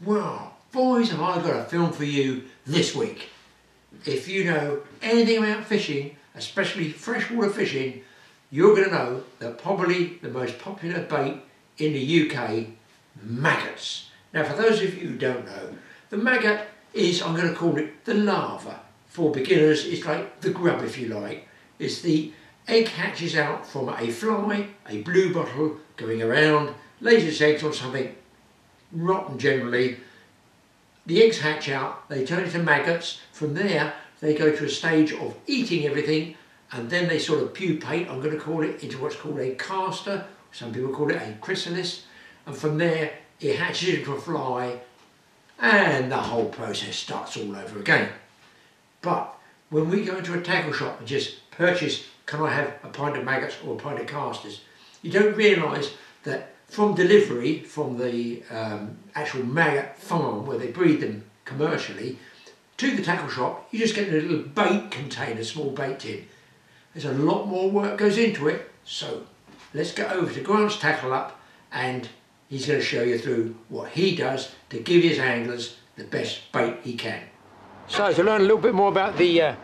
Well, boys, have I got a film for you this week. If you know anything about fishing, especially freshwater fishing, you're going to know that probably the most popular bait in the UK, maggots. Now, for those of you who don't know, the maggot is, I'm going to call it the larva. For beginners, it's like the grub, if you like. It's the egg hatches out from a fly, a blue bottle going around, lays its eggs on something rotten generally. The eggs hatch out, they turn into maggots. From there, they go to a stage of eating everything and then they sort of pupate, I'm going to call it, into what's called a castor. Some people call it a chrysalis. And from there, it hatches into a fly and the whole process starts all over again. But when we go into a tackle shop and just purchase, can I have a pint of maggots or a pint of casters, you don't realise that from delivery from the um, actual maggot farm where they breed them commercially to the tackle shop, you just get a little bait container, small bait tin. There's a lot more work goes into it. So let's go over to Grant's Tackle Up and he's going to show you through what he does to give his anglers the best bait he can. So to learn a little bit more about the uh,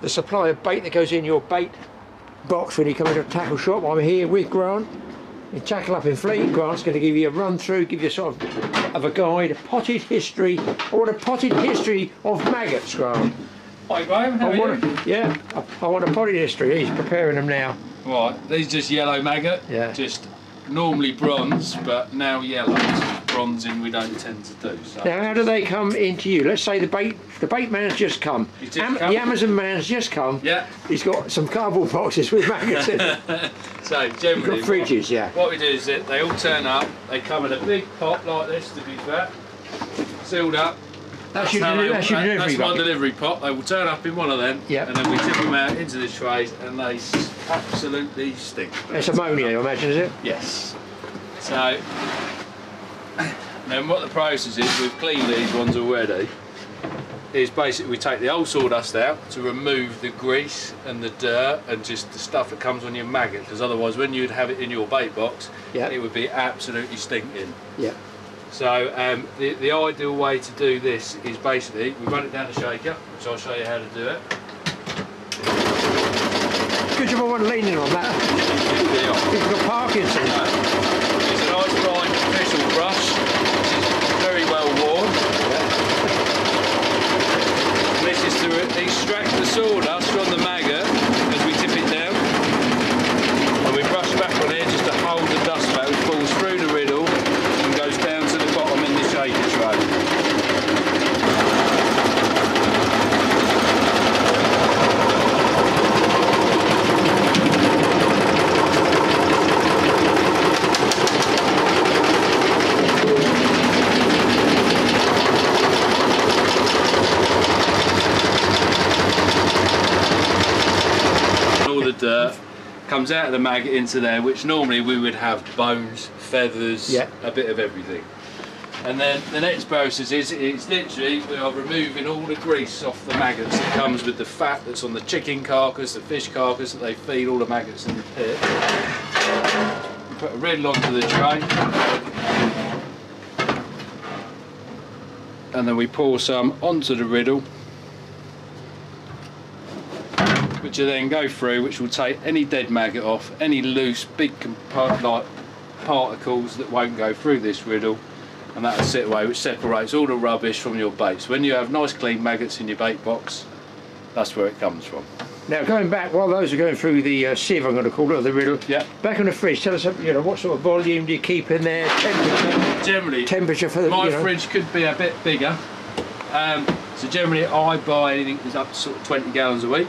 the supply of bait that goes in your bait box when you come into a tackle shop, I'm here with Grant Tackle Up in Fleet. Grant's going to give you a run through, give you sort of, of a guide, a potted history, or a potted history of maggots, Grant. Hi Graeme, how I are want you? a, yeah, I, I want a potted history. He's preparing them now. Right, these just yellow maggot. Yeah. Just normally bronze, but now yellow. Bronzing we don't tend to do. So. Now, how do they come into you? Let's say the bait the bait man's just come. Just Am- come. The Amazon man's just come. Yeah. He's got some cardboard boxes with maggots in it. So He's got generally, fridges, yeah. what we do is that they all turn up. They come in a big pot like this, to be fair, sealed up. That's your, deli- they- that's your delivery That's my bucket. delivery pot. They will turn up in one of them, Yep. and then we tip them out into the trays, and they absolutely stink. It's ammonia, I imagine, is it? Yes. So, then what the process is, we've cleaned these ones already, is basically we take the old sawdust out to remove the grease and the dirt and just the stuff that comes on your maggot, because otherwise when you'd have it in your bait box, Yeah. it would be absolutely stinking. Yeah. So um, the, the ideal way to do this is basically, we run it down the shaker, which I'll show you how to do it. Good job I wasn't leaning on that. Off. Got Parkinson's. It's a nice fine official brush, which is very well worn. And extract the sawdust from the maggot as we tip it down. And we brush back on here just to hold the dust back, which falls through the riddle and goes down to the bottom in the shaker tray. all the dirt comes out of the maggot into there, which normally we would have bones, feathers, Yeah. a bit of everything. And then the next process is it's literally we are removing all the grease off the maggots that comes with the fat that's on the chicken carcass, the fish carcass that they feed all the maggots in the pit. We put a riddle onto the tray. And then we pour some onto the riddle which you then go through, which will take any dead maggot off, any loose big like particles that won't go through this riddle, and that'll sit away, which separates all the rubbish from your baits. When you have nice clean maggots in your bait box, that's where it comes from. Now, going back, while those are going through the uh, sieve, I'm going to call it, or the riddle, Yeah. back in the fridge, tell us, you know, what sort of volume do you keep in there, temperature, Generally, temperature for the, my you know. fridge could be a bit bigger. Um, so generally, I buy anything that's up to sort of 20 gallons a week,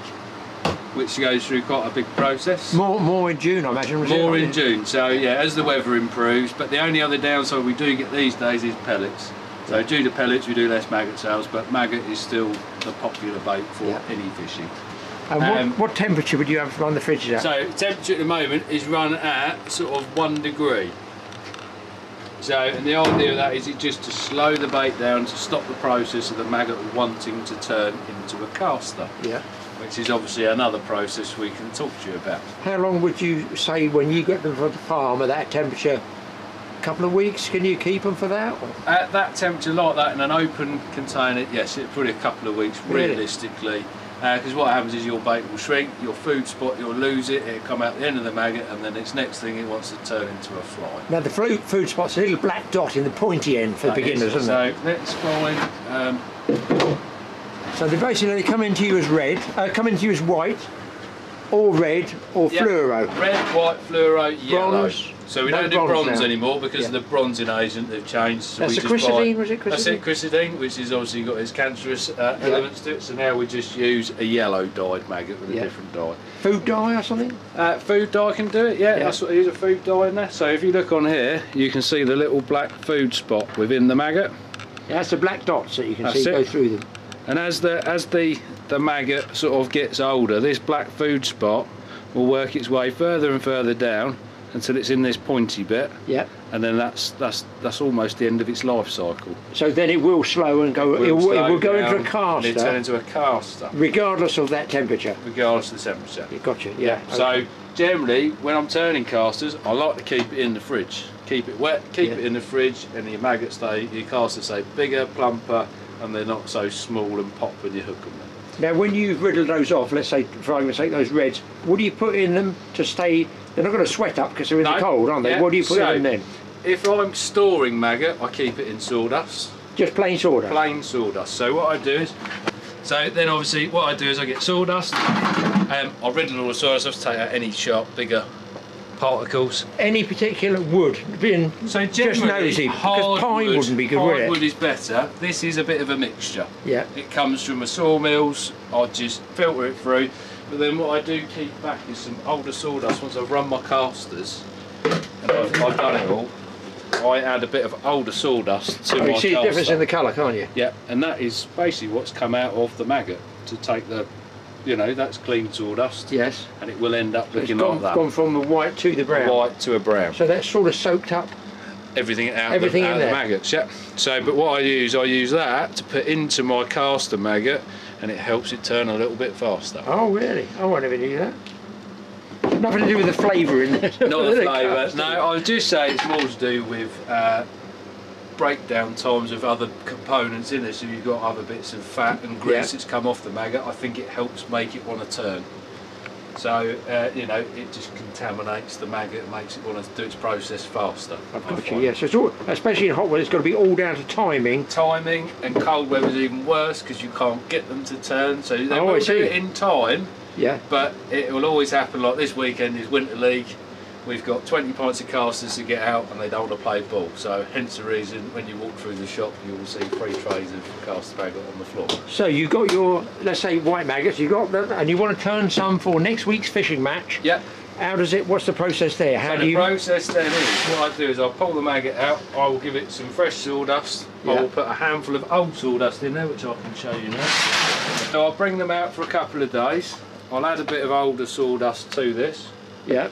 which goes through quite a big process. More, more in June, I imagine. was it? More in June, so yeah, as the weather improves. But the only other downside we do get these days is pellets. So due to pellets, we do less maggot sales, but maggot is still the popular bait for Yeah. any fishing. And what, um, what temperature would you have run the fridge at? So temperature at the moment is run at sort of one degree. So, and the idea of that is it just to slow the bait down to stop the process of the maggot wanting to turn into a caster, yeah. Which is obviously another process we can talk to you about. How long would you say when you get them from the farm at that temperature A couple of weeks. Can you keep them for that? Or? At that temperature like that in an open container, yes, it probably a couple of weeks Really? realistically. Because what happens is your bait will shrink, your food spot, you'll lose it, it'll come out the end of the maggot, and then its next thing it wants to turn into a fly. Now the fruit food spot's a little black dot in the pointy end for the That beginners, is- isn't it? So let's find. Um, So they basically come into you as red, uh, come into you as white, or red, or yeah, fluoro. Red, white, fluoro, yellow. Bronze. So we No don't do bronze bronze anymore because Yeah. of the bronzing agent they've changed. So That's we the just buy- chrysoidine, was it chrysoidine? That's it, chrysoidine, which is obviously got its cancerous uh, Yeah. elements to it. So now we just use a yellow dyed maggot with Yeah. a different dye. Food dye or something? Uh, food dye can do it, yeah, Yeah. that's what use a food dye in there. So if you look on here, you can see the little black food spot within the maggot. Yeah, that's the black dots that you can That's see it. go through them. And as the as the the maggot sort of gets older, this black food spot will work its way further and further down until it's in this pointy bit, Yeah. and then that's that's that's almost the end of its life cycle. So then it will slow and go. it, will, it slow will go into a and It turn into a caster, regardless of that temperature. regardless of the temperature. You Gotcha. Yeah. So okay. generally, when I'm turning casters, I like to keep it in the fridge. Keep it wet, keep Yeah. it in the fridge, and your maggots stay, your casters stay bigger, plumper, and they're not so small and pop when you hook them. now, when you've riddled those off, let's say for argument's sake, those reds, what do you put in them to stay? They're not going to sweat up because they're in the cold, aren't they? Yeah. What do you put So- in them then? If I'm storing maggot, I keep it in sawdust, Just plain sawdust. plain sawdust. So what I do is, so then obviously what I do is I get sawdust, um, I riddle all the sawdust, take out any sharp, bigger particles. Any particular wood? Being So just generally, nosy, because hardwood, pine wouldn't be good, would hardwood it? is better. This is a bit of a mixture. Yeah. It comes from the sawmills. I just filter it through. But then what I do keep back is some older sawdust. Once I've run my casters and I've, I've done it all, I add a bit of older sawdust to Oh, my you see the difference in the colour, can't you? Yeah, and that is basically what's come out of the maggot to take the, you know, that's clean sawdust, Yes. and it will end up It's looking gone, like that, It's gone from the white to the brown. white to a brown. So that's sort of soaked up. everything out, Everything the, out there. the maggots. Yeah. So, but what I use, I use that to put into my caster maggot, and it helps it turn a little bit faster. Oh, really? I won't ever knew that. Nothing to do with the flavour in there. Not the flavour. No, I would just say it's more to do with uh, breakdown times of other components in it. So you've got other bits of fat and grease Yeah. that's come off the maggot. I think it helps make it want to turn. So uh, you know, it just contaminates the maggot and makes it want to do its process faster. I've got you, yes. It's all, especially in hot weather, it's got to be all down to timing. timing and cold weather's even worse because you can't get them to turn so they Oh, will do it in time Yeah. but it will always happen like this weekend is winter league we've got 20 pints of casters to get out and they don't want to play ball. So hence the reason when you walk through the shop you will see three trays of caster maggot on the floor. So you've got your, let's say, white maggots, you've got them, and you want to turn some for next week's fishing match. yeah How does it, what's the process there? How so do the you, process then is what I do is I'll pull the maggot out I will give it some fresh sawdust I will put a handful of old sawdust in there which I can show you now. So I'll bring them out for a couple of days. I'll add a bit of older sawdust to this. Yeah,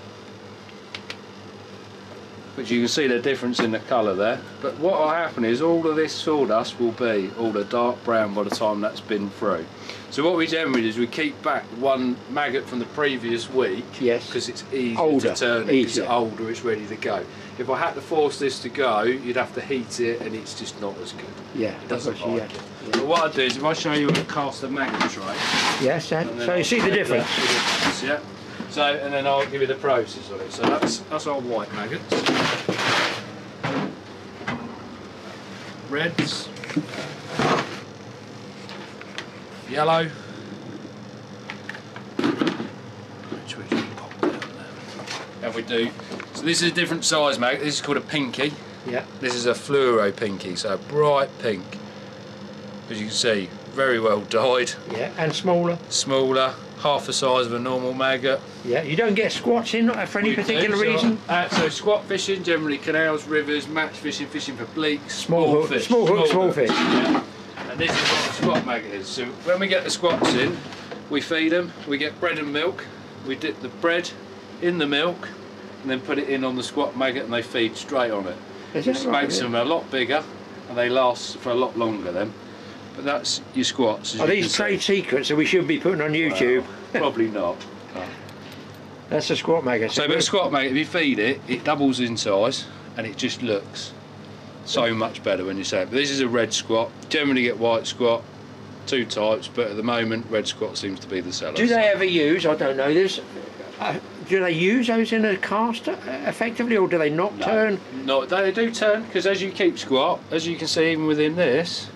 which you can see the difference in the colour there. But what will happen is all of this sawdust will be all the dark brown by the time that's been through. So what we generally do is we keep back one maggot from the previous week Yes. because it's easier Older, to turn it, easier. it's older, it's ready to go. If I had to force this to go, you'd have to heat it and it's just not as good. yeah, It doesn't I've got you, like yeah. it. But what I do is if I show you a cast of maggot tray, Yes, and, so you see the difference. that, the difference, Yeah. So and then I'll give you the process of it. So that's that's our white maggots. Reds. Yellow. Which we can pop down there. And we do. So this is a different size maggot. This is called a pinky. Yeah, This is a fluoro pinky, so bright pink. As you can see, very well dyed, yeah, and smaller. smaller, half the size of a normal maggot. Yeah, you don't get squats in for any We particular do, so- reason. Uh, so squat fishing, generally canals, rivers, match fishing, fishing for bleaks, Small small hook- fish. small hook, small fish. Yeah. And this is what the squat maggot is. So when we get the squats in, we feed them, we get bread and milk, we dip the bread in the milk, and then put it in on the squat maggot and they feed straight on it. Is Which that right, makes them a lot bigger and they last for a lot longer then. But that's your squats. Are you these see. trade secrets that we should be putting on YouTube? Well, probably not. That's a squat maggot. So, but a squat maggot, if you feed it, it doubles in size and it just looks so much better when you say it. But this is a red squat. Generally get white squat, two types, but at the moment red squat seems to be the seller. Do they ever use? I don't know this. Uh, do they use those in a caster uh, effectively, or do they not No. turn? No, they do turn because as you keep squat, as you can see even within this,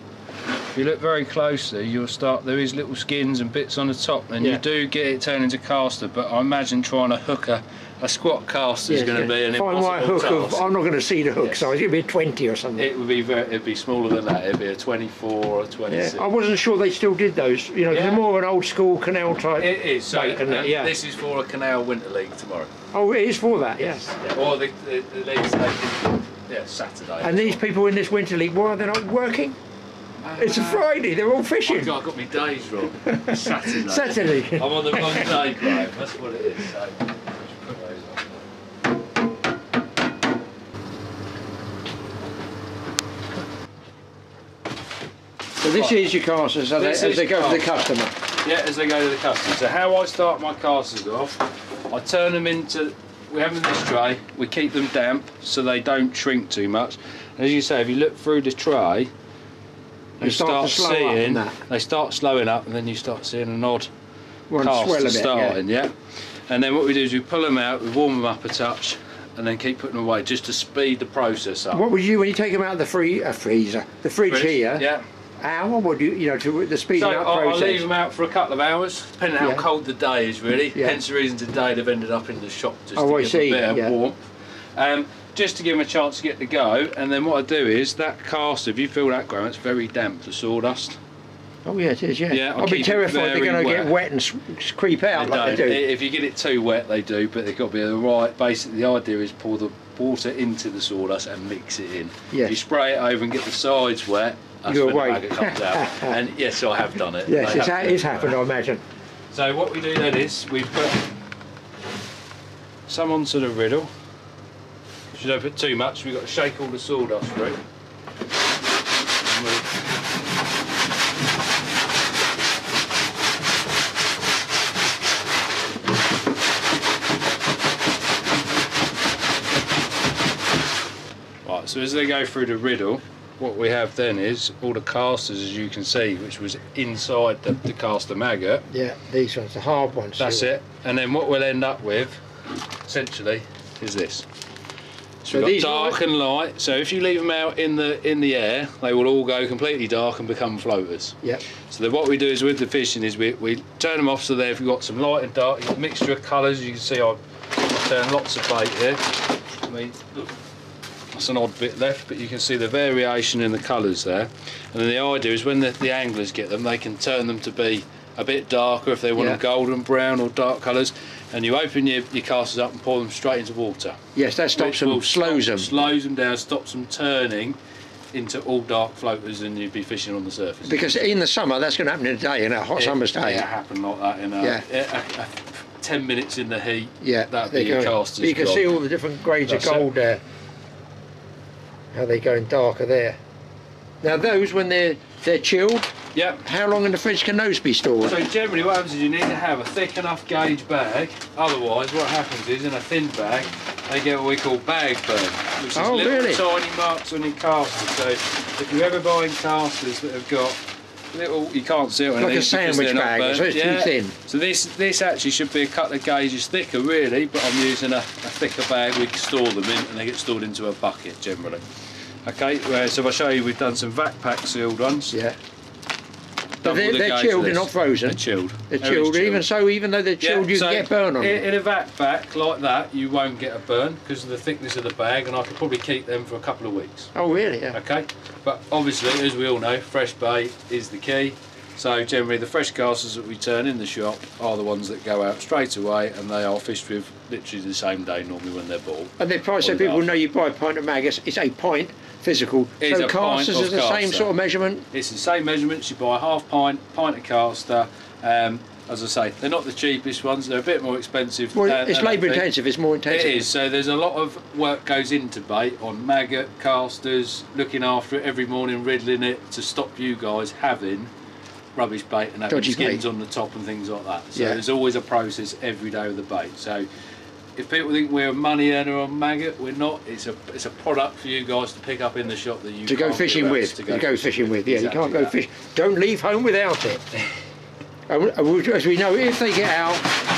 you look very closely, you'll start. There is little skins and bits on the top, and Yeah. you do get it turned into caster. But I imagine trying to hook a, a squat caster is going to yeah. be an Find impossible hook of. I'm not going to see the hook Yes. size. It'd be a 20 or something. It would be very. It'd be smaller than that. It'd be a 24 or a 26. yeah. I wasn't sure they still did those. You know, Yeah. they're more of an old school canal type. It is. So Right, isn't it? uh, Yeah. this is for a Canal Winter League tomorrow. oh, it is for that. Yes. Yeah. Or the, the, the league's taking. Yeah, Saturday. And these people in this winter league, why are they not working? It's a Friday. They're all Oh fishing. God, I got my days wrong. Saturday. Saturday. I'm on the wrong day, Graeme. That's what it is. So, just put those on. So this is your casters as, they, as they go to the customer. Yeah, as they go to the customer. So how I start my casters off, I turn them into. We have them in this tray. We keep them damp so they don't shrink too much. And as you say, if you look through the tray, They you start start, seeing they start slowing up, and then you start seeing an odd One cast swell a bit. starting. Yeah. And then what we do is we pull them out, we warm them up a touch, and then keep putting them away just to speed the process up. What would you when you take them out of the free uh, freezer, the fridge Fridge, here? Yeah. How would you, you know, to the speeding So up I'll, I'll leave them out for a couple of hours, depending how Yeah. cold the day is, really. Yeah. Hence the reason today they've ended up in the shop just Oh, to I give see, a bit of yeah. warmth. Um, just to give them a chance to get the go, and then what I do is that caster, if you feel that ground, it's very damp, the sawdust. Oh yeah, it is. Yeah. Yeah, I'll I'll be terrified they're going to get wet. and creep out They like don't. they do. If you get it too wet, they do, but they've got to be the right. Basically, the idea is pour the water into the sawdust and mix it in. Yes. If you spray it over and get the sides wet, that's You're when away. the maggot comes out. and yes, I have done it. yes, it's, ha- it's happened. I imagine. So what we do then is we put some onto the riddle. You don't put too much, we've got to shake all the sawdust through. Right, so as they go through the riddle, what we have then is all the casters, as you can see, which was inside the, the caster maggot. Yeah, these ones, the hard ones. That's it. And then what we'll end up with, essentially, is this. So these dark light- and light. So if you leave them out in the in the air, they will all go completely dark and become floaters. Yeah. So what we do is with the fishing is we, we turn them off so there if you've got some light and dark, a mixture of colours. You can see I've, I've turned lots of bait here. I mean, look, that's an odd bit left, but you can see the variation in the colours there. And then the idea is when the, the anglers get them, they can turn them to be a bit darker if they want Yeah. them golden brown or dark colours. And you open your, your casters up and pour them straight into water. Yes, that stops them, slows stop- them. Slows them down, stops them turning into all dark floaters and you'd be fishing on the surface. Because in the summer, that's going to happen in a day, in a hot It- summer's day. It happened like that in a, Yeah. a- a- a- 10 minutes in the heat. Yeah, That'd be your caster's You can job. see all the different grades That's of it. gold there. How they're going darker there. Now those, when they're they're chilled, Yep. how long in the fridge can those be stored? So generally what happens is you need to have a thick enough gauge bag. Otherwise what happens is in a thin bag they get what we call bag burn, which is Oh, little really? tiny marks on your casters. So if you're ever buying casters that have got little, you can't see it on Like a these sandwich bag, burnt. so it's too thin. So this this actually should be a couple of gauges thicker really, but I'm using a, a thicker bag we can store them in and they get stored into a bucket generally. Okay, uh, so if I show you we've done some vac pack sealed ones. Yeah. They're- they're chilled, they're not frozen? They're chilled. They're Everything's chilled. Even so, even though they're chilled, you so can get burn on in, them. in a vac pack like that, you won't get a burn because of the thickness of the bag, and I could probably keep them for a couple of weeks. Oh, really? Yeah. Okay, but obviously, as we all know, fresh bait is the key. So generally, the fresh casters that we turn in the shop are the ones that go out straight away, and they are fished with literally the same day normally when they're bought. And the price, so people after. know you buy a pint of maggots, it's a pint physical. It so casters is the same sort of measurement. It's the same measurements. You buy a half pint, pint of caster. Um, as I say, they're not the cheapest ones. They're a bit more expensive. Well, than- it's labour intensive, it's more intensive. It is. So there's a lot of work goes into bait on maggot casters, looking after it every morning, riddling it to stop you guys having rubbish bait and having Dodgy skins bait. on the top and things like that. So Yeah. there's always a process every day with the bait. So if people think we're a money earner on maggot, we're not. It's a it's a product for you guys to pick up in the shop that you to go fishing with. To To go, fishing with. Yeah, Exactly you can't go that. fish. Don't leave home without it. And As we know, if they get out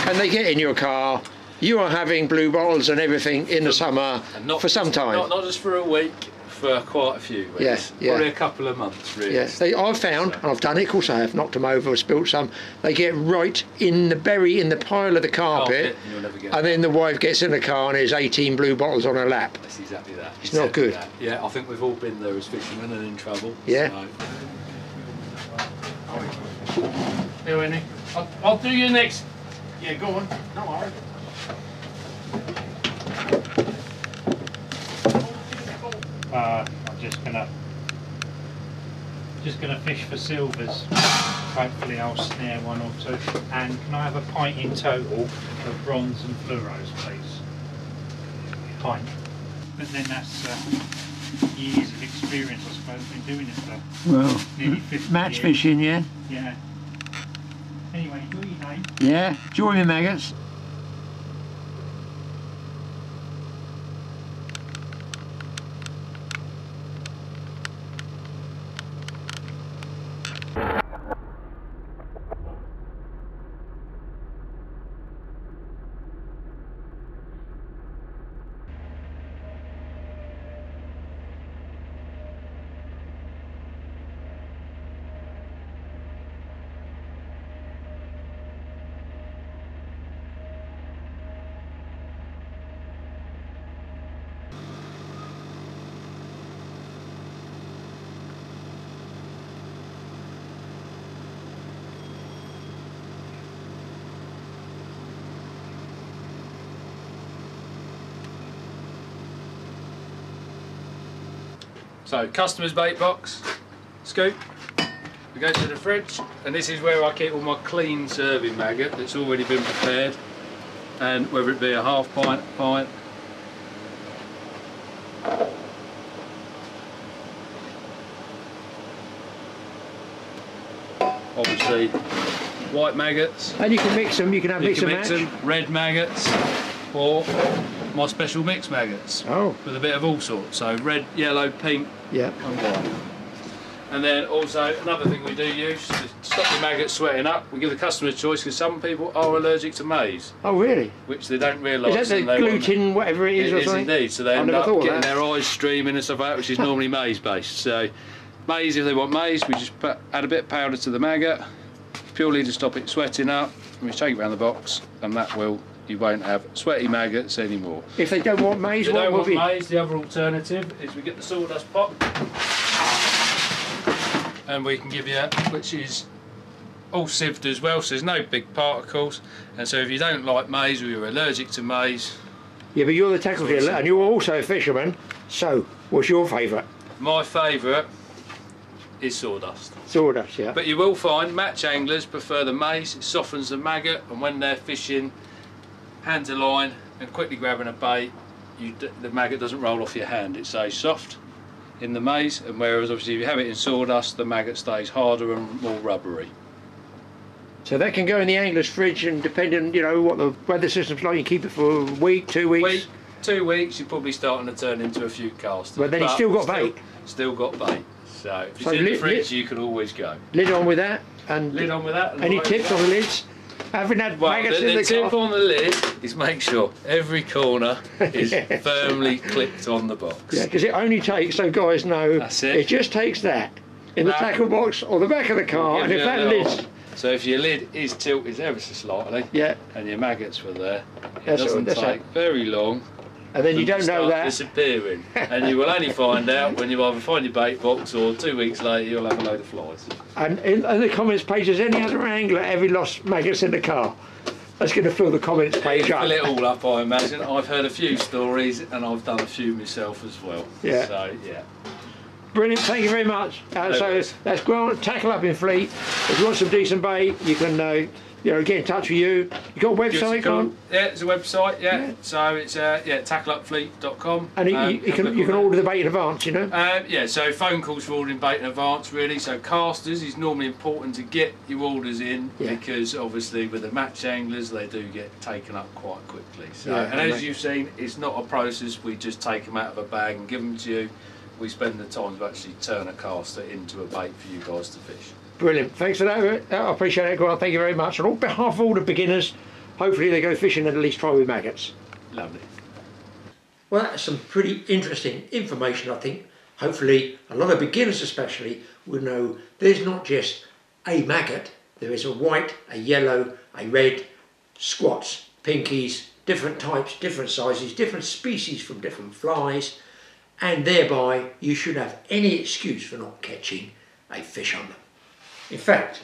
and they get in your car, you are having blue bottles and everything in the summer for some time. Not, not just for a week, for quite a few weeks. Yes, yeah. Probably a couple of months, really. Yes, they, I've found, and I've done it, of course I have, knocked them over or spilt some, they get right in the berry, in the pile of the carpet, Carpet, and you'll never get and then the wife gets in the car and there's 18 blue bottles on her lap. That's exactly that. It's not good. that. Yeah, I think we've all been there as fishermen and in trouble. Yeah. So. Here, Winnie. I'll, I'll do you next. Yeah, go on. No worries. Uh, I'm just gonna just gonna fish for silvers. Hopefully I'll snare one or two. And can I have a pint in total of bronze and fluoros, please? Pint. But then that's uh, years of experience, I suppose. Been doing it for Well, nearly 50 match years. fishing, yeah? Yeah. Anyway, enjoy your name. Yeah, join me maggots. So, customer's bait box, scoop. We go to the fridge, and this is where I keep all my clean serving maggot that's already been prepared. And whether it be a half pint, pint, obviously white maggots, And you can mix them, you can have you mix can and mix match. them, red maggots, or my special mix maggots Oh, with a bit of all sorts. So red, yellow, pink, yeah. and white. And then also another thing we do use to stop the maggots sweating up, we give the customer a choice because some people are allergic to maize, Oh, really? which they don't realise. Is that the they want- gluten, whatever it is, It or is something? indeed. So they I've end up getting that. their eyes streaming and stuff like that, which is normally maize based. So maize, if they want maize, we just put, add a bit of powder to the maggot, purely to stop it sweating up. And we take it around the box, and that will you won't have sweaty maggots anymore. If they don't want maize, If you what don't will want be? maize, the other alternative is we get the sawdust pot and we can give you, which is all sieved as well, so there's no big particles. And so if you don't like maize or you're allergic to maize, Yeah, but you're the tackle dealer, and you're also a fisherman. So, what's your favourite? my favourite is sawdust. Sawdust, yeah. But you will find match anglers prefer the maize, it softens the maggot, and when they're fishing, hand to line and quickly grabbing a bait, you, d- the maggot doesn't roll off your hand, it stays soft in the maize, and whereas obviously if you have it in sawdust, the maggot stays harder and more rubbery. So that can go in the angler's fridge, and depending, you know, what the weather system's like, you keep it for a week, two weeks. Week, two weeks, you're probably starting to turn into a few casters. But then it's still got bait. Still got bait. So if it's So in the fridge, you can always go. Lid on with that, and Lid on with that. and any tips on the lids? Having had Well, maggots the, in the the tip on the lid is make sure every corner is firmly clipped on the box. Yeah, because it only takes, so guys know, That's it. just takes that in the tackle box or the back of the car, and if that lid's, So if your lid is tilted ever so slightly yeah, and your maggots were there, it That's doesn't that's take very long. And then you don't know that. disappearing, and you will only find out when you either find your bait box or two weeks later you'll have a load of flies. And in, in the comments page, has any other angler ever lost maggots in the car? That's going to fill the comments page up. Fill it all up, I imagine. I've heard a few stories and I've done a few myself as well. Yeah. So yeah. Brilliant, thank you very much. Uh, so that's Grant, tackle up in Fleet. If you want some decent bait, you can uh, you know, get in touch with you. You got a Give us a website, on? Yeah, it's a website. Yeah, Yeah. so it's uh, yeah tackleupfleet.com. And you, Um, you, you can you can order the bait in advance, you know. Um, yeah, so phone calls for ordering bait in advance, really. So casters is normally important to get your orders in Yeah. because obviously with the match anglers they do get taken up quite quickly. So Yeah, and as you've seen, it's not a process. We just take them out of a bag and give them to you. We spend the time to actually turn a caster into a bait for you guys to fish. Brilliant. Thanks for that. I appreciate it, Grant. Thank you very much. And on behalf of all the beginners, hopefully they go fishing and at least try with maggots. Lovely. Well, that's some pretty interesting information, I think. Hopefully, a lot of beginners especially will know there's not just a maggot, there is a white, a yellow, a red, squats, pinkies, different types, different sizes, different species from different flies, and thereby you should have any excuse for not catching a fish on them. In fact,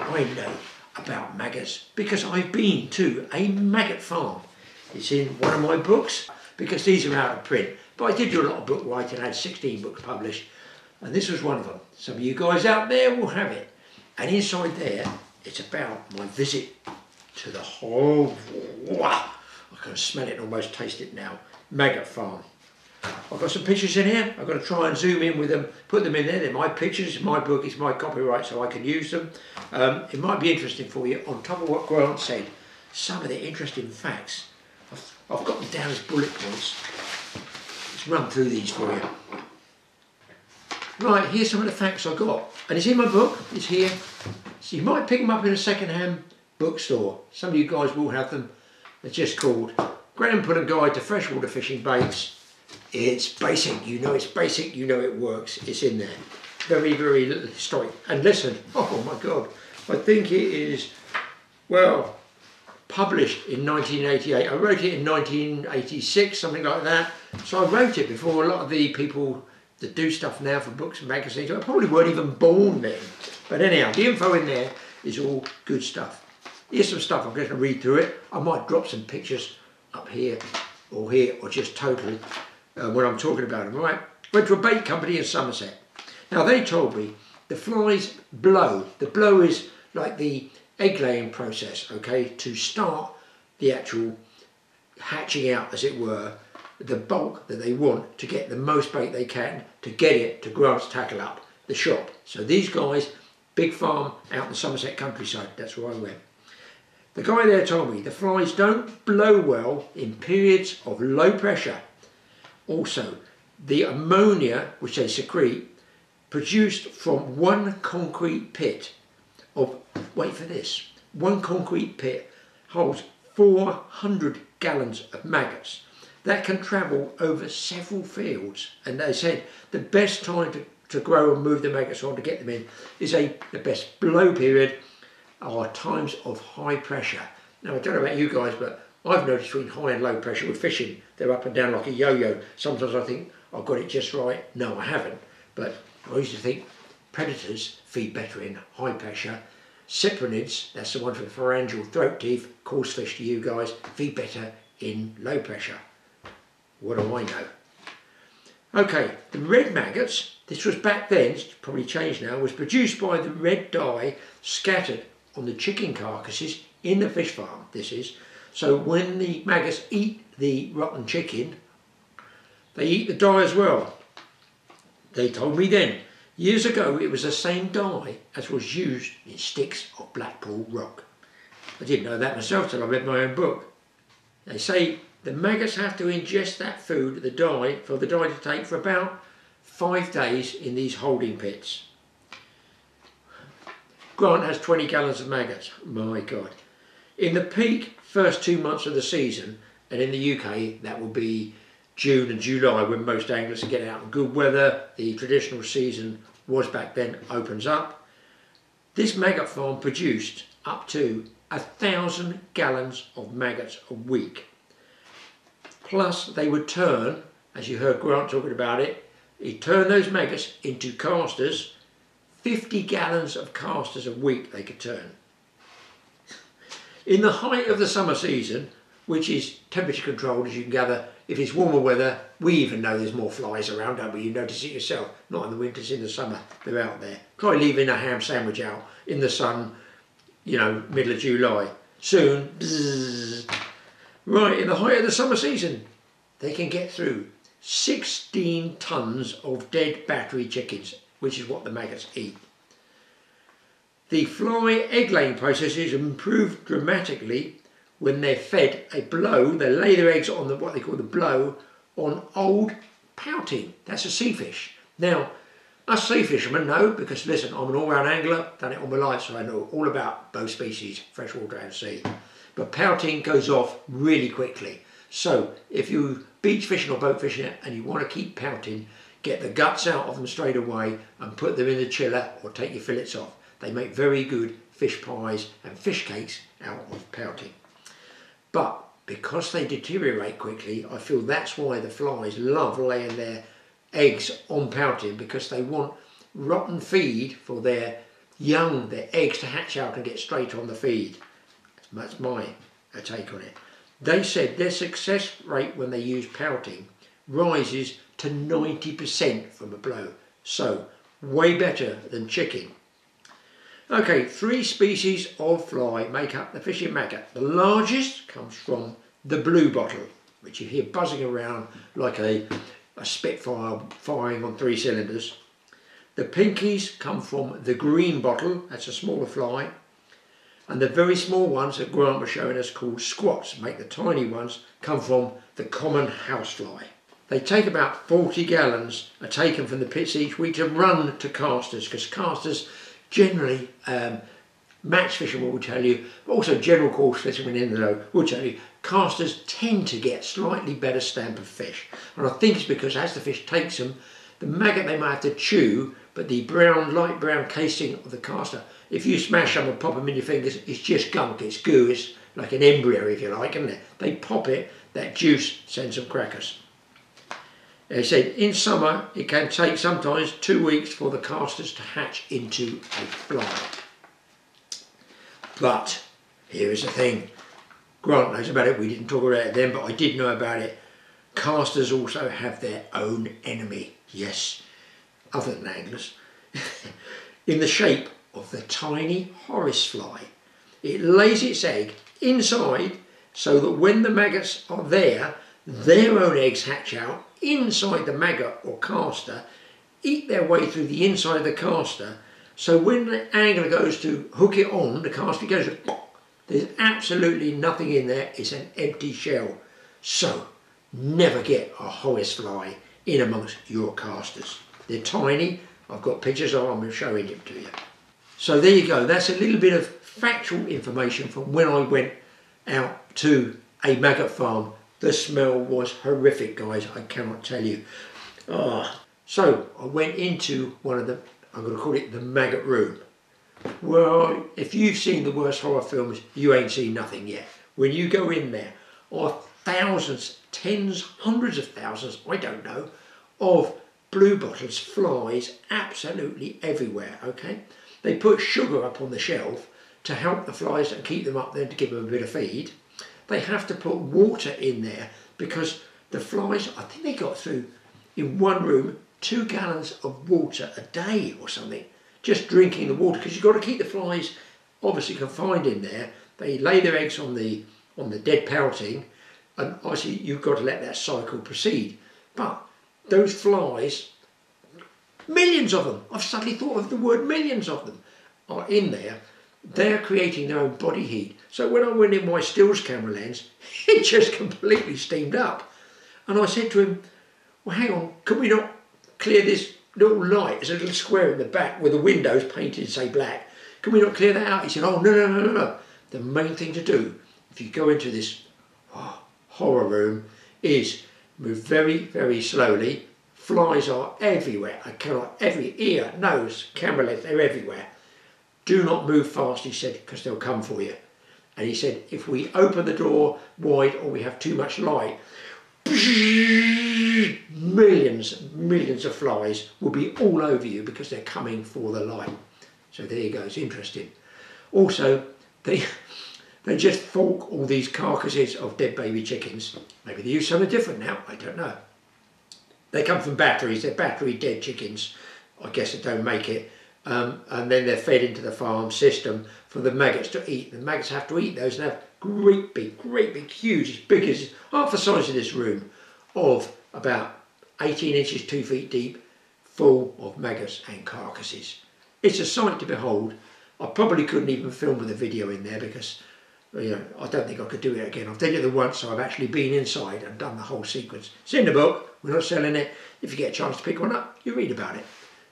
I know about maggots because I've been to a maggot farm. It's in one of my books because these are out of print. But I did do a lot of book writing. I had 16 books published, and this was one of them. Some of you guys out there will have it. And inside there, it's about my visit to the whole. I can smell it and almost taste it now. Maggot farm. I've got some pictures in here. I've got to try and zoom in with them, put them in there. They're my pictures, it's my book, it's my copyright, so I can use them. Um, it might be interesting for you. On top of what Grant said, some of the interesting facts. I've, I've got them down as bullet points. Let's run through these for you. Right, here's some of the facts I got. And it's in my book, it's here. So you might pick them up in a second-hand bookstore. Some of you guys will have them. They're just called Graeme Pullen Guide to Freshwater Fishing Baits. It's basic, you know it's basic, you know it works, it's in there. Very, very historic. And listen, oh my God, I think it is, well, published in 1988. I wrote it in 1986, something like that. So I wrote it before a lot of the people that do stuff now for books and magazines, I probably weren't even born then. But anyhow, the info in there is all good stuff. Here's some stuff, I'm going to read through it. I might drop some pictures up here or here or just totally uh, when I'm talking about them, right? Went to a bait company in Somerset. Now they told me the flies blow. The blow is like the egg laying process, okay, to start the actual hatching out, as it were, the bulk that they want to get the most bait they can to get it to Grant's Tackle Up, the shop. So these guys, big farm out in the Somerset countryside, that's where I went. The guy there told me the flies don't blow well in periods of low pressure. Also, the ammonia which they secrete produced from one concrete pit of, wait for this, one concrete pit holds 400 gallons of maggots that can travel over several fields. And they said the best time to, to grow and move the maggots on to get them in is a the best blow period are times of high pressure. Now I don't know about you guys, but I've noticed between high and low pressure with fishing, they're up and down like a yo-yo. Sometimes I think I've got it just right. No, I haven't. But I used to think predators feed better in high pressure. Cyprinids, that's the one for the pharyngeal throat teeth, coarse fish to you guys, feed better in low pressure. What do I know? Okay, the red maggots, this was back then, it's probably changed now, was produced by the red dye scattered on the chicken carcasses in the fish farm, this is. So when the maggots eat the rotten chicken, they eat the dye as well. They told me then, years ago it was the same dye as was used in sticks of Blackpool rock. I didn't know that myself till I read my own book. They say the maggots have to ingest that food, the dye, for the dye to take for about five days in these holding pits. Grant has 20 gallons of maggots. My God. In the peak first two months of the season, and in the UK, that will be June and July when most anglers get out in good weather. The traditional season was back then, opens up. This maggot farm produced up to a thousand gallons of maggots a week. Plus, they would turn, as you heard Grant talking about it, he turned those maggots into casters. 50 gallons of casters a week they could turn. In the height of the summer season, which is temperature controlled as you can gather, if it's warmer weather, we even know there's more flies around, don't we? You notice it yourself. Not in the winters, in the summer, they're out there. Try leaving a ham sandwich out in the sun you know, middle of July. Soon, bzzz, right in the height of the summer season, they can get through 16 tons of dead battery chickens, which is what the maggots eat. The fly egg laying process is improved dramatically when they're fed a blow. They lay their eggs on the, what they call the blow on old pouting. That's a sea fish. Now, us sea fishermen know, because listen, I'm an all-round angler, done it all my life, so I know all about both species, freshwater and sea. But pouting goes off really quickly. So if you beach fishing or boat fishing and you want to keep pouting, get the guts out of them straight away and put them in the chiller or take your fillets off. They make very good fish pies and fish cakes out of pouting. But because they deteriorate quickly, I feel that's why the flies love laying their eggs on pouting because they want rotten feed for their young, their eggs to hatch out and get straight on the feed. That's my uh, take on it. They said their success rate when they use pouting rises to 90% from a blow. So, way better than chicken. Okay, three species of fly make up the fishing maggot. The largest comes from the blue bottle, which you hear buzzing around like a, a Spitfire firing on three cylinders. The pinkies come from the green bottle, that's a smaller fly. And the very small ones that Grant was showing us called squats, make the tiny ones, come from the common housefly. They take about 40 gallons are taken from the pits each week to run to casters because casters generally um, match fishermen will tell you, but also general coarse fishermen in the know will tell you, casters tend to get slightly better stamp of fish. And I think it's because as the fish takes them, the maggot they might have to chew, but the brown, light brown casing of the caster, if you smash them and pop them in your fingers, it's just gunk, it's goo, it's like an embryo if you like, isn't it? They pop it, that juice sends them crackers. They said in summer it can take sometimes two weeks for the casters to hatch into a fly. But here is the thing. Grant knows about it, we didn't talk about it then, but I did know about it. Casters also have their own enemy, yes, other than anglers, in the shape of the tiny Horace fly. It lays its egg inside so that when the maggots are there, their own eggs hatch out inside the maggot or caster, eat their way through the inside of the caster. So when the angler goes to hook it on, the caster goes, there's absolutely nothing in there. It's an empty shell. So never get a horsefly in amongst your casters. They're tiny. I've got pictures of them. I'm showing them to you. So there you go. That's a little bit of factual information from when I went out to a maggot farm the smell was horrific, guys. I cannot tell you. Oh. So I went into one of the, I'm going to call it the maggot room. Well, if you've seen the worst horror films, you ain't seen nothing yet. When you go in there, are thousands, tens, hundreds of thousands, I don't know, of blue bottles, flies, absolutely everywhere, okay? They put sugar up on the shelf to help the flies and keep them up there to give them a bit of feed they have to put water in there because the flies, I think they got through in one room two gallons of water a day or something, just drinking the water because you've got to keep the flies obviously confined in there. They lay their eggs on the on the dead pouting and obviously you've got to let that cycle proceed. But those flies, millions of them, I've suddenly thought of the word millions of them, are in there they're creating their own body heat. So when I went in my stills camera lens, it just completely steamed up. And I said to him, well, hang on, can we not clear this little light? There's a little square in the back with the windows painted, say, black. Can we not clear that out? He said, oh, no, no, no, no, no. The main thing to do, if you go into this oh, horror room, is move very, very slowly. Flies are everywhere. I cannot, every ear, nose, camera lens, they're everywhere. Do not move fast, he said, because they'll come for you. And he said, if we open the door wide or we have too much light, millions, millions of flies will be all over you because they're coming for the light. So there you go, it's interesting. Also, they, they just fork all these carcasses of dead baby chickens. Maybe they use something different now, I don't know. They come from batteries, they're battery dead chickens. I guess they don't make it um, and then they're fed into the farm system for the maggots to eat. The maggots have to eat those and have great big, great big, huge, as big as half the size of this room, of about 18 inches, 2 feet deep, full of maggots and carcasses. It's a sight to behold. I probably couldn't even film with a video in there because you know, I don't think I could do it again. I've done it the once, so I've actually been inside and done the whole sequence. It's in the book, we're not selling it. If you get a chance to pick one up, you read about it.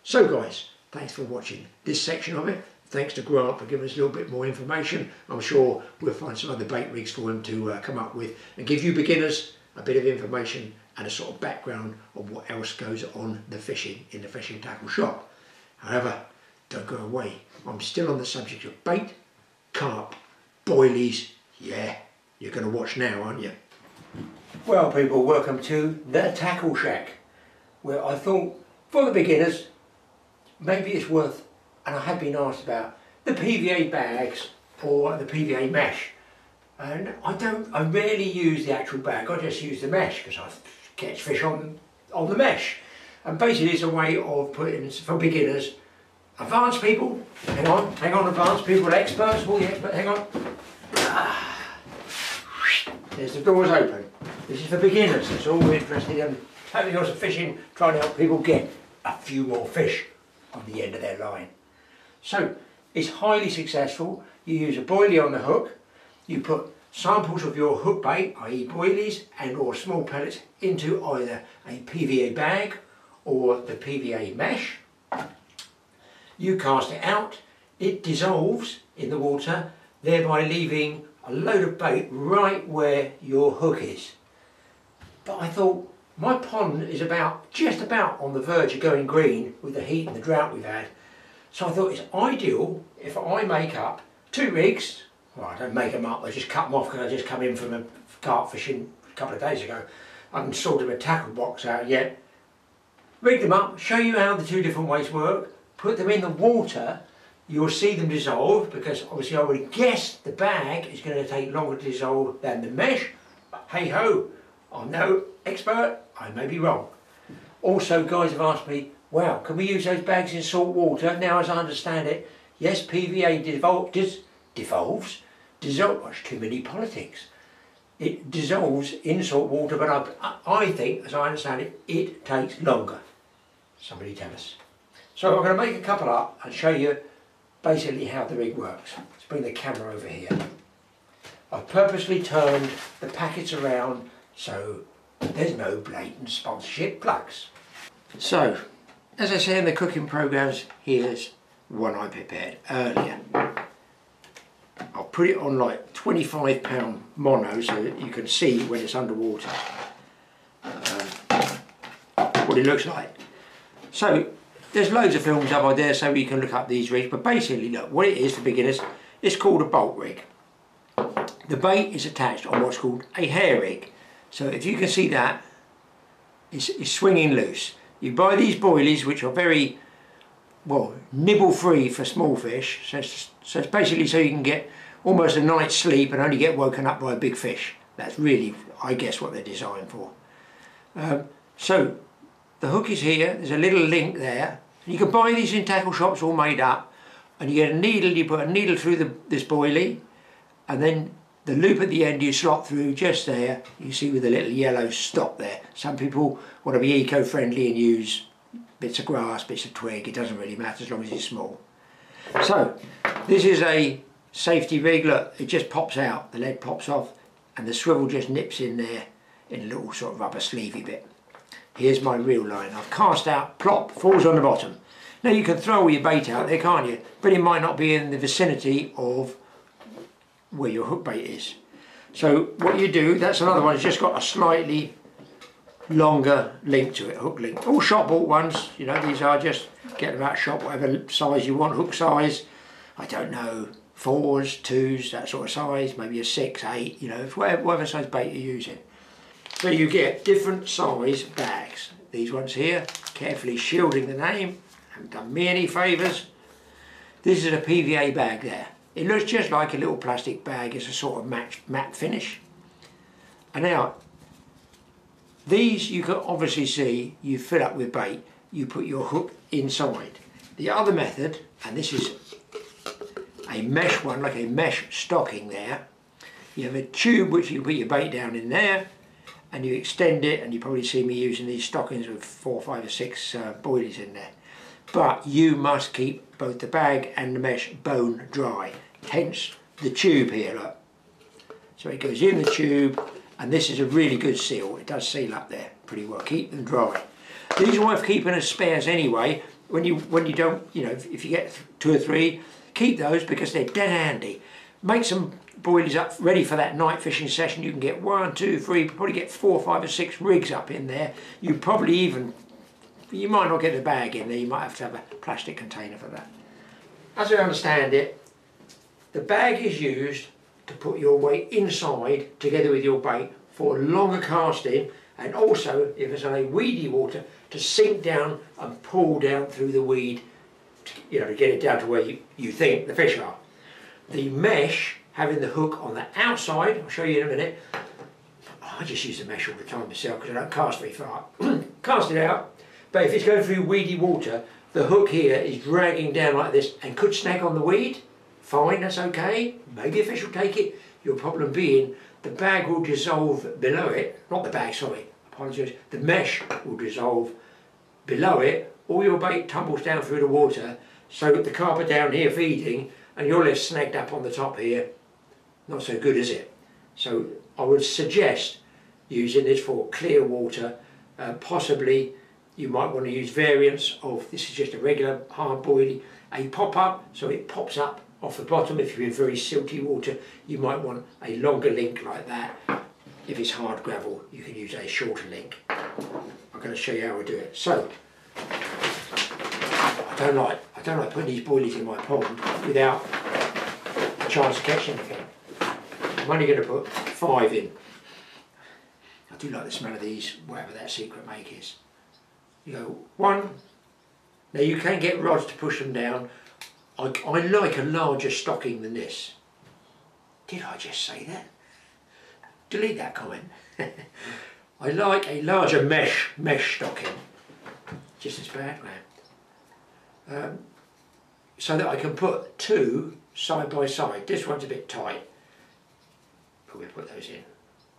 So guys, thanks for watching this section of it. Thanks to Grant for giving us a little bit more information. I'm sure we'll find some other bait rigs for him to uh, come up with and give you beginners a bit of information and a sort of background of what else goes on the fishing in the fishing tackle shop. However, don't go away. I'm still on the subject of bait, carp, boilies. Yeah, you're going to watch now, aren't you? Well, people, welcome to the Tackle Shack, where I thought for the beginners, maybe it's worth, and I have been asked about the PVA bags or the PVA mesh. And I don't, I rarely use the actual bag, I just use the mesh because I catch fish on, on the mesh. And basically it's a way of putting, for beginners, advanced people, hang on, hang on, advanced people, experts, all the experts, hang on. There's the doors open. This is for beginners, it's all interested in having lots of fishing, trying to help people get a few more fish on the end of their line. So, it's highly successful. You use a boilie on the hook, you put samples of your hook bait, i.e. boilies and or small pellets into either a PVA bag or the PVA mesh. You cast it out, it dissolves in the water, thereby leaving a load of bait right where your hook is. But I thought, my pond is about, just about on the verge of going green with the heat and the drought we've had. So I thought it's ideal if I make up two rigs, well I don't make them up, I just cut them off because I just come in from a carp fishing a couple of days ago. I haven't sorted a tackle box out yet. Rig them up, show you how the two different ways work, put them in the water, you'll see them dissolve because obviously I would guess the bag is going to take longer to dissolve than the mesh. Hey ho, I'm no expert, I may be wrong. Also guys have asked me, wow, can we use those bags in salt water? Now as I understand it, yes PVA dis devolves, dissolves, too many politics. It dissolves in salt water but I, I think, as I understand it, it takes longer. Somebody tell us. So I'm going to make a couple up and show you basically how the rig works. Let's bring the camera over here. I've purposely turned the packets around so there's no blatant sponsorship plugs. So, as I say in the cooking programs, here's one I prepared earlier. I'll put it on like 25 pound mono so that you can see when it's underwater um, what it looks like. So there's loads of films up there so you can look up these rigs but basically look what it is for beginners it's called a bolt rig. The bait is attached on what's called a hair rig so if you can see that it's, it's swinging loose. You buy these boilies which are very well nibble free for small fish so it's, so it's basically so you can get almost a night's sleep and only get woken up by a big fish. That's really I guess what they're designed for. Um, so the hook is here, there's a little link there. You can buy these in tackle shops all made up and you get a needle, you put a needle through the, this boilie and then the loop at the end you slot through just there, you see with a little yellow stop there. Some people want to be eco-friendly and use bits of grass, bits of twig, it doesn't really matter as long as it's small. So, this is a safety rig, look, it just pops out, the lead pops off and the swivel just nips in there in a little sort of rubber sleevey bit. Here's my reel line. I've cast out, plop, falls on the bottom. Now you can throw all your bait out there, can't you? But it might not be in the vicinity of where your hook bait is. So what you do, that's another one, it's just got a slightly longer link to it, hook link. All shop bought ones, you know, these are just get them out shop, whatever size you want, hook size. I don't know, fours, twos, that sort of size, maybe a six, eight, you know, whatever, whatever size bait you're using. So you get different size bags. These ones here, carefully shielding the name, haven't done me any favours. This is a PVA bag there. It looks just like a little plastic bag, it's a sort of matte, matte finish. And now, these you can obviously see, you fill up with bait, you put your hook inside. The other method, and this is a mesh one, like a mesh stocking there. You have a tube which you put your bait down in there and you extend it and you probably see me using these stockings with four, five or six uh, boilies in there. But you must keep both the bag and the mesh bone dry, hence the tube here, look. So it goes in the tube and this is a really good seal. It does seal up there pretty well. Keep them dry. These are worth keeping as spares anyway. When you when you don't, you know, if, if you get two or three, keep those because they're dead handy. Make some boilies up ready for that night fishing session. You can get one, two, three, probably get four, five or six rigs up in there. You probably even, you might not get the bag in there. You might have to have a plastic container for that. As I understand it, the bag is used to put your weight inside together with your bait for longer casting and also if it's on a weedy water to sink down and pull down through the weed to, you know to get it down to where you, you think the fish are. The mesh having the hook on the outside, I'll show you in a minute. I just use the mesh all the time myself because I don't cast very far. cast it out, but if it's going through weedy water, the hook here is dragging down like this and could snag on the weed Fine, that's okay. Maybe a fish will take it. Your problem being the bag will dissolve below it. Not the bag, sorry. Apologise. The mesh will dissolve below it. All your bait tumbles down through the water. So the carp are down here feeding and you're left snagged up on the top here. Not so good, is it? So I would suggest using this for clear water. Uh, possibly you might want to use variants of, this is just a regular hard boilie, a pop-up so it pops up off the bottom. If you're in very silty water, you might want a longer link like that. If it's hard gravel, you can use a shorter link. I'm going to show you how I do it. So, I don't like I don't like putting these boilies in my pond without a chance of catching anything. I'm only going to put five in. I do like the smell of these, whatever that secret make is. You go one. Now you can get rods to push them down, I, I like a larger stocking than this. Did I just say that? Delete that comment. I like a larger mesh mesh stocking. Just as background. Um, so that I can put two side by side. This one's a bit tight. But we'll put those in.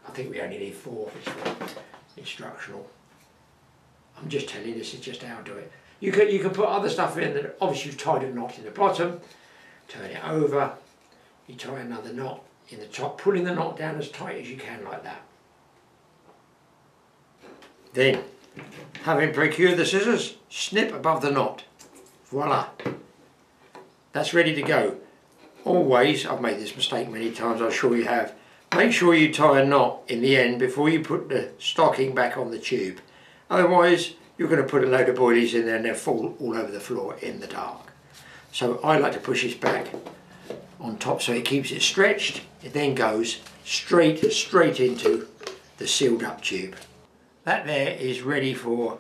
I think we only need four for instructional. I'm just telling you this is just how I do it. You can, you can put other stuff in that obviously you've tied a knot in the bottom, turn it over, you tie another knot in the top, pulling the knot down as tight as you can like that. Then, having procured the scissors, snip above the knot. Voila. That's ready to go. Always, I've made this mistake many times, I'm sure you have, make sure you tie a knot in the end before you put the stocking back on the tube. Otherwise, you're going to put a load of boilies in there and they'll fall all over the floor in the dark. So I like to push this back on top so it keeps it stretched. It then goes straight, straight into the sealed up tube. That there is ready for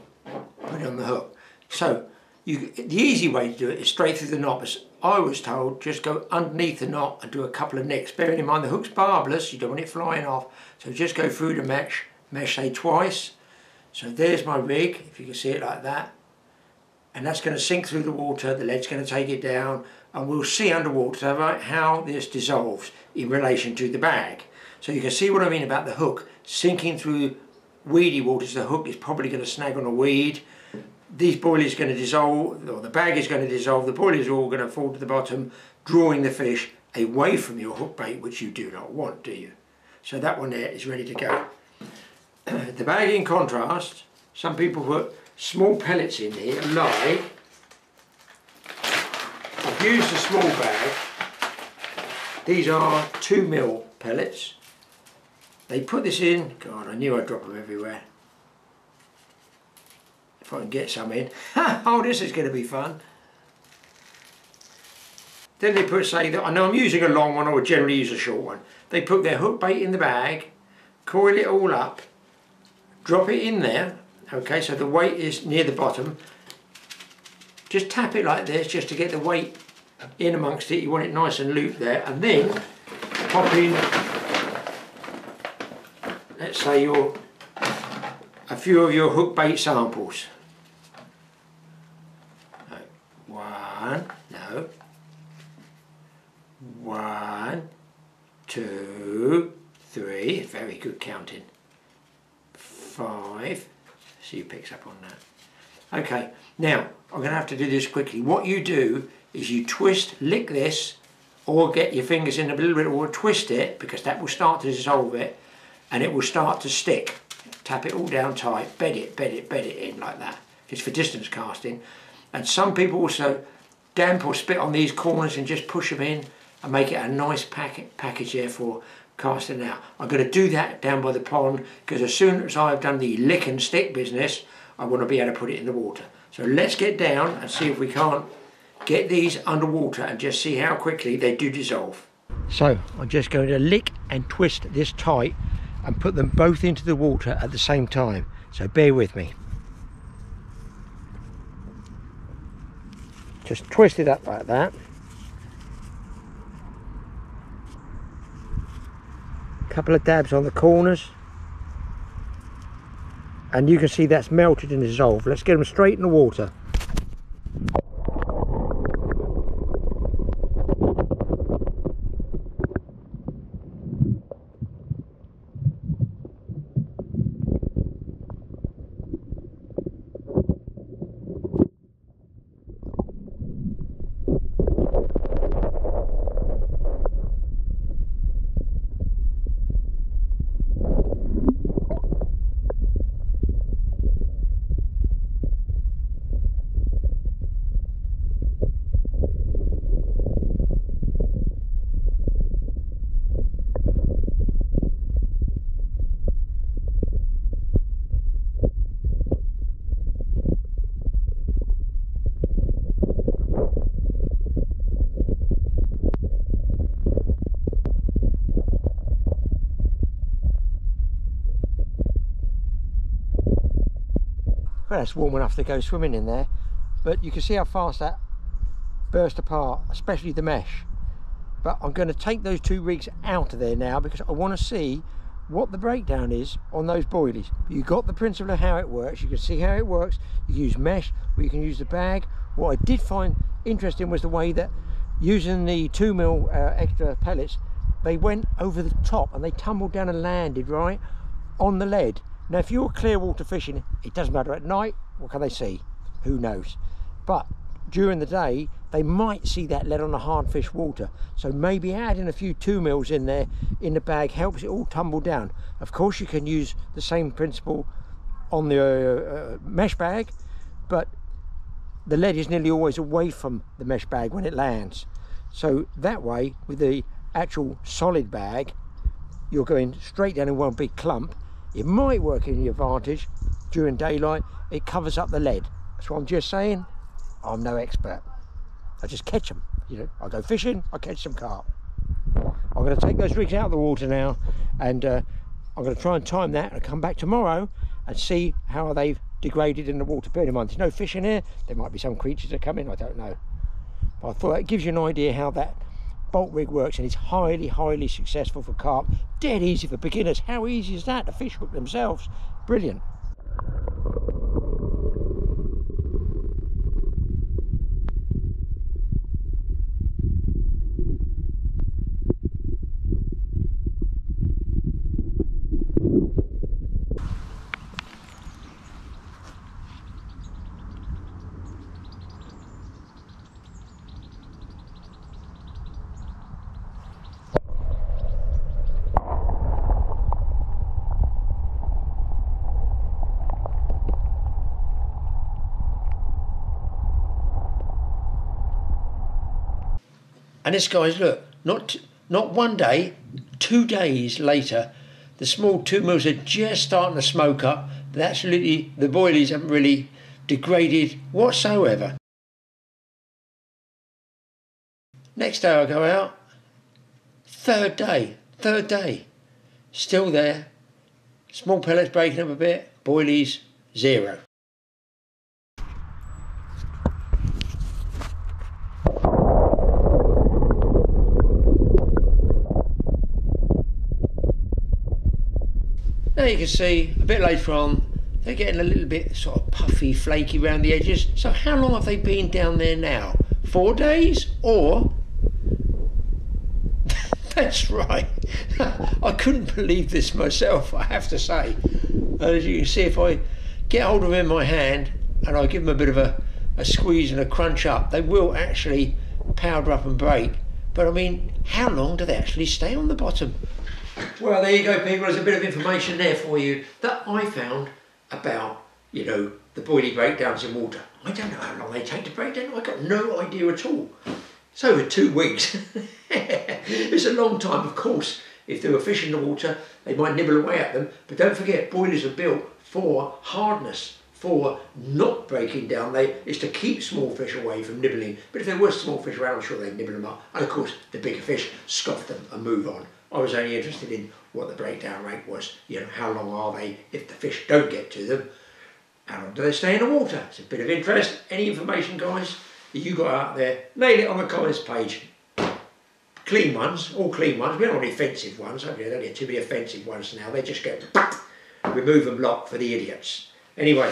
putting on the hook. So you, the easy way to do it is straight through the knot. As I was told, just go underneath the knot and do a couple of nicks. Bearing in mind the hook's barbless, you don't want it flying off. So just go through the mesh, mesh say twice, so there's my rig, if you can see it like that. And that's going to sink through the water, the lead's going to take it down, and we'll see underwater right, how this dissolves in relation to the bag. So you can see what I mean about the hook sinking through weedy waters. The hook is probably going to snag on a weed. These boilies are going to dissolve, or the bag is going to dissolve, the boilies are all going to fall to the bottom, drawing the fish away from your hook bait, which you do not want, do you? So that one there is ready to go. the bag in contrast, some people put small pellets in here, lie. I've used a small bag. These are two mil pellets. They put this in, God I knew I'd drop them everywhere. If I can get some in. oh this is going to be fun. Then they put say that, I know I'm using a long one, I would generally use a short one. They put their hook bait in the bag, coil it all up, drop it in there okay so the weight is near the bottom. Just tap it like this just to get the weight in amongst it. You want it nice and looped there. And then pop in let's say your a few of your hook bait samples. One no. One two three. Very good counting. Five. See who picks up on that. Okay, now I'm going to have to do this quickly. What you do is you twist, lick this, or get your fingers in a little bit, or twist it because that will start to dissolve it, and it will start to stick. Tap it all down tight, bed it, bed it, bed it in like that. It's for distance casting. And some people also damp or spit on these corners and just push them in and make it a nice packet, package there for casting out. I'm going to do that down by the pond because as soon as I've done the lick and stick business, I want to be able to put it in the water. So let's get down and see if we can't get these underwater and just see how quickly they do dissolve. So I'm just going to lick and twist this tight and put them both into the water at the same time. So bear with me. Just twist it up like that. Couple of dabs on the corners. And you can see that's melted and dissolved. Let's get them straight in the water. It's warm enough to go swimming in there, but you can see how fast that burst apart, especially the mesh. But I'm going to take those two rigs out of there now because I want to see what the breakdown is on those boilies. You got the principle of how it works. You can see how it works. You use mesh, or you can use the bag. What I did find interesting was the way that using the two mil uh, extra pellets, they went over the top and they tumbled down and landed right on the lead. Now, if you're clear water fishing, it doesn't matter at night, what can they see? Who knows? But during the day, they might see that lead on the hard fish water. So maybe adding a few two mils in there in the bag helps it all tumble down. Of course, you can use the same principle on the uh, uh, mesh bag, but the lead is nearly always away from the mesh bag when it lands. So that way, with the actual solid bag, you're going straight down in one big clump it might work in your advantage during daylight. It covers up the lead. That's what I'm just saying. I'm no expert. I just catch them. You know, I go fishing, I catch some carp. I'm going to take those rigs out of the water now and uh, I'm going to try and time that and come back tomorrow and see how they've degraded in the water. Bear in mind, there's no fish in here. There might be some creatures that come in, I don't know. But I thought it gives you an idea how that bolt rig works and it's highly, highly successful for carp. Dead easy for beginners. How easy is that? The fish hook themselves. Brilliant. And this guy's look, not not one day, two days later, the small two mils are just starting to smoke up. But absolutely, the boilies haven't really degraded whatsoever. Next day I go out, third day, third day, still there. Small pellets breaking up a bit, boilies zero. Now you can see a bit later on they're getting a little bit sort of puffy, flaky around the edges. So how long have they been down there now? Four days or That's right. I couldn't believe this myself, I have to say. As you can see, if I get hold of them in my hand and I give them a bit of a, a squeeze and a crunch up, they will actually powder up and break. But I mean, how long do they actually stay on the bottom? Well, there you go, people. There's a bit of information there for you that I found about, you know, the boilie breakdowns in water. I don't know how long they take to break down. I got no idea at all. It's over two weeks. it's a long time, of course. If there were fish in the water, they might nibble away at them. But don't forget, boilies are built for hardness, for not breaking down. They is to keep small fish away from nibbling. But if there were small fish around, I'm sure they'd nibble them up. And of course, the bigger fish scoff them and move on. I was only interested in what the breakdown rate was. You know, how long are they if the fish don't get to them? How long do they stay in the water? It's a bit of interest. Any information, guys, that you got out there, nail it on the comments page. Clean ones, all clean ones. We don't want offensive ones. Okay, don't get too many offensive ones now. They just get remove and block for the idiots. Anyway,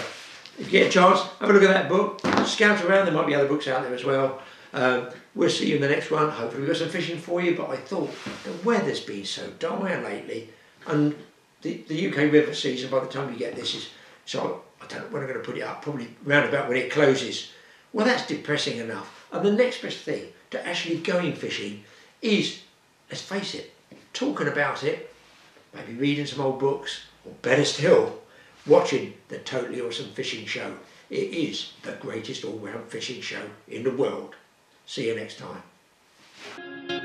if you get a chance, have a look at that book. Scout around. There might be other books out there as well. Um, we'll see you in the next one. Hopefully, we've got some fishing for you. But I thought the weather's been so dire lately, and the, the UK river season by the time you get this is so I don't know when I'm going to put it up. Probably round about when it closes. Well, that's depressing enough. And the next best thing to actually going fishing is, let's face it, talking about it, maybe reading some old books, or better still, watching the Totally Awesome Fishing Show. It is the greatest all-round fishing show in the world. See you next time.